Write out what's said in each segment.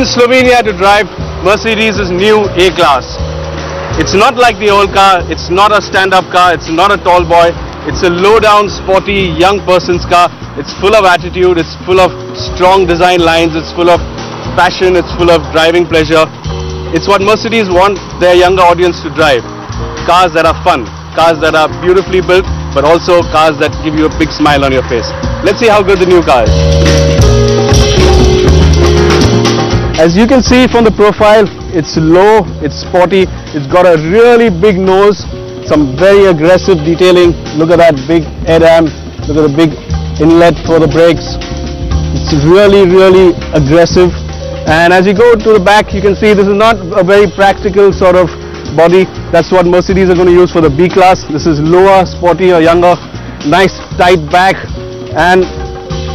in Slovenia to drive Mercedes' new A-Class. It's not like the old car, it's not a stand-up car, it's not a tall boy, it's a low-down, sporty, young person's car. It's full of attitude, it's full of strong design lines, it's full of passion, it's full of driving pleasure. It's what Mercedes want their younger audience to drive. Cars that are fun, cars that are beautifully built, but also cars that give you a big smile on your face. Let's see how good the new car is. As you can see from the profile, it's low, it's sporty, it's got a really big nose, some very aggressive detailing. Look at that big head arm, look at the big inlet for the brakes. It's really, really aggressive. And as you go to the back, you can see this is not a very practical sort of body. That's what Mercedes are going to use for the B-Class. This is lower, sportier, younger, nice tight back. And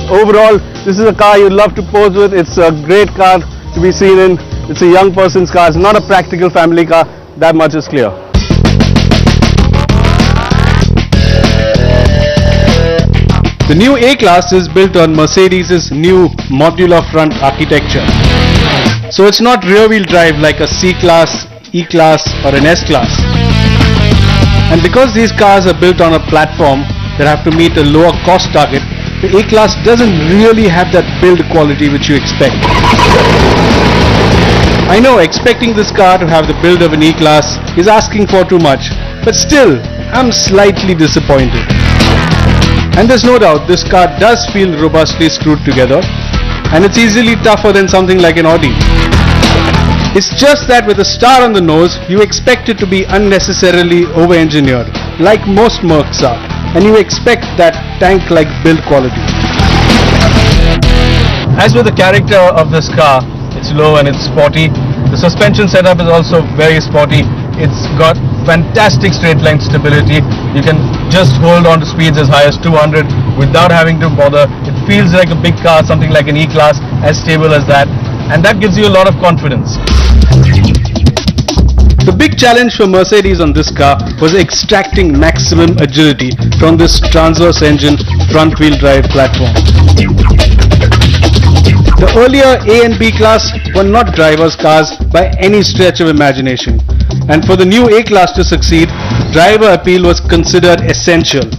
overall, this is a car you'd love to pose with. It's a great car to be seen in. It's a young person's car. It's not a practical family car. That much is clear. The new A-Class is built on Mercedes' new modular front architecture. So it's not rear-wheel drive like a C-Class, E-Class or an S-Class. And because these cars are built on a platform that have to meet a lower cost target, the A-Class doesn't really have that build quality which you expect. I know expecting this car to have the build of an E-Class is asking for too much, but still, I'm slightly disappointed. And there's no doubt this car does feel robustly screwed together and it's easily tougher than something like an Audi. It's just that with a star on the nose, you expect it to be unnecessarily over-engineered, like most Mercs are, and you expect that tank-like build quality. As with the character of this car, it's low and it's sporty. The suspension setup is also very sporty. It's got fantastic straight line stability. You can just hold on to speeds as high as 200 without having to bother. It feels like a big car, something like an E-Class, as stable as that. And that gives you a lot of confidence. The big challenge for Mercedes on this car was extracting maximum agility from this transverse engine front wheel drive platform. The earlier A and B class were not driver's cars by any stretch of imagination. And for the new A class to succeed, driver appeal was considered essential.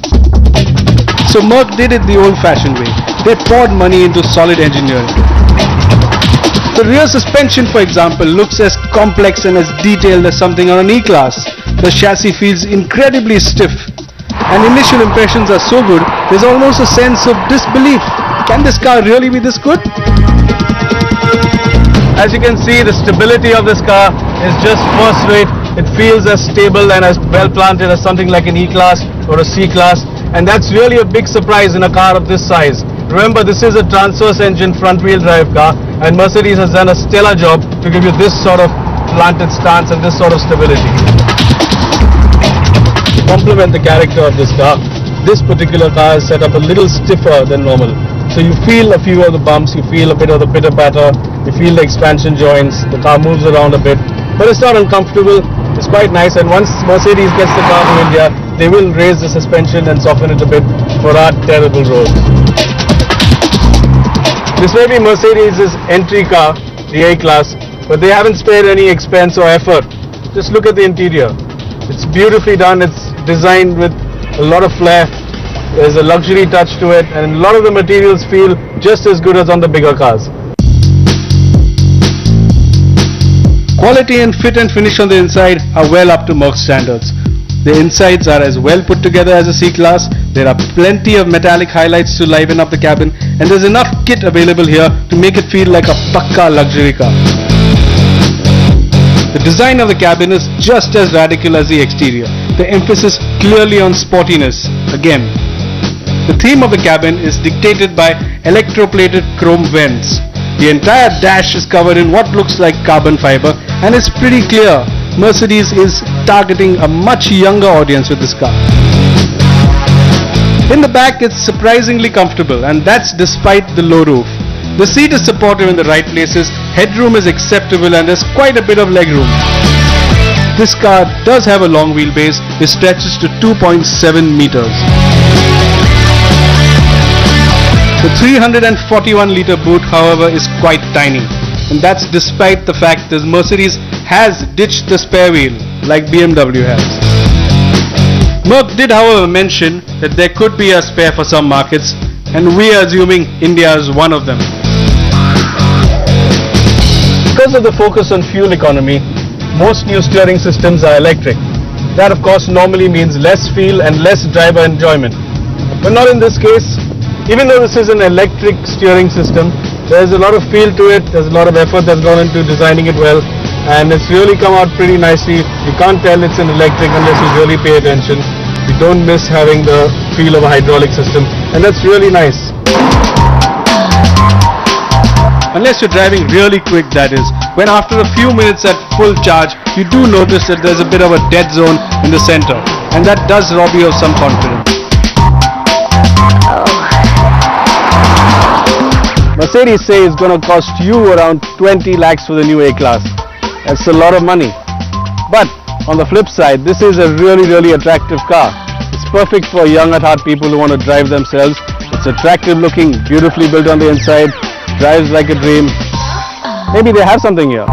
So Merc did it the old fashioned way. They poured money into solid engineering. The rear suspension, for example, looks as complex and as detailed as something on an E-Class. The chassis feels incredibly stiff. And initial impressions are so good, there's almost a sense of disbelief. Can this car really be this good? As you can see, the stability of this car is just first rate. It feels as stable and as well planted as something like an E-Class or a C-Class. And that's really a big surprise in a car of this size. Remember, this is a transverse engine front wheel drive car and Mercedes has done a stellar job to give you this sort of planted stance and this sort of stability. To complement the character of this car, this particular car is set up a little stiffer than normal. So you feel a few of the bumps, you feel a bit of the pitter patter, you feel the expansion joints, the car moves around a bit, but it's not uncomfortable, it's quite nice and once Mercedes gets the car to India, they will raise the suspension and soften it a bit for our terrible roads. This may be Mercedes' entry car, the A-Class, but they haven't spared any expense or effort. Just look at the interior. It's beautifully done, it's designed with a lot of flair. There's a luxury touch to it and a lot of the materials feel just as good as on the bigger cars. Quality and fit and finish on the inside are well up to Merc standards. The insides are as well put together as a C-Class, there are plenty of metallic highlights to liven up the cabin and there's enough kit available here to make it feel like a pakka luxury car. The design of the cabin is just as radical as the exterior, the emphasis clearly on sportiness, again. The theme of the cabin is dictated by electroplated chrome vents. The entire dash is covered in what looks like carbon fiber and it's pretty clear Mercedes is targeting a much younger audience with this car. In the back it's surprisingly comfortable and that's despite the low roof. The seat is supportive in the right places, headroom is acceptable and there's quite a bit of legroom. This car does have a long wheelbase, it stretches to 2.7 meters. The 341 litre boot however is quite tiny. And that's despite the fact that Mercedes has ditched the spare wheel like BMW has. Merc did however mention that there could be a spare for some markets and we are assuming India is one of them. Because of the focus on fuel economy, most new steering systems are electric. That of course normally means less feel and less driver enjoyment. But not in this case. Even though this is an electric steering system, there's a lot of feel to it, there's a lot of effort that's gone into designing it well and it's really come out pretty nicely. You can't tell it's an electric unless you really pay attention. You don't miss having the feel of a hydraulic system and that's really nice. Unless you're driving really quick that is, when after a few minutes at full charge you do notice that there's a bit of a dead zone in the center and that does rob you of some confidence. Mercedes say it's going to cost you around 20 lakhs for the new A-Class. That's a lot of money. But on the flip side, this is a really, really attractive car. It's perfect for young at heart people who want to drive themselves. It's attractive looking, beautifully built on the inside, drives like a dream. Maybe they have something here.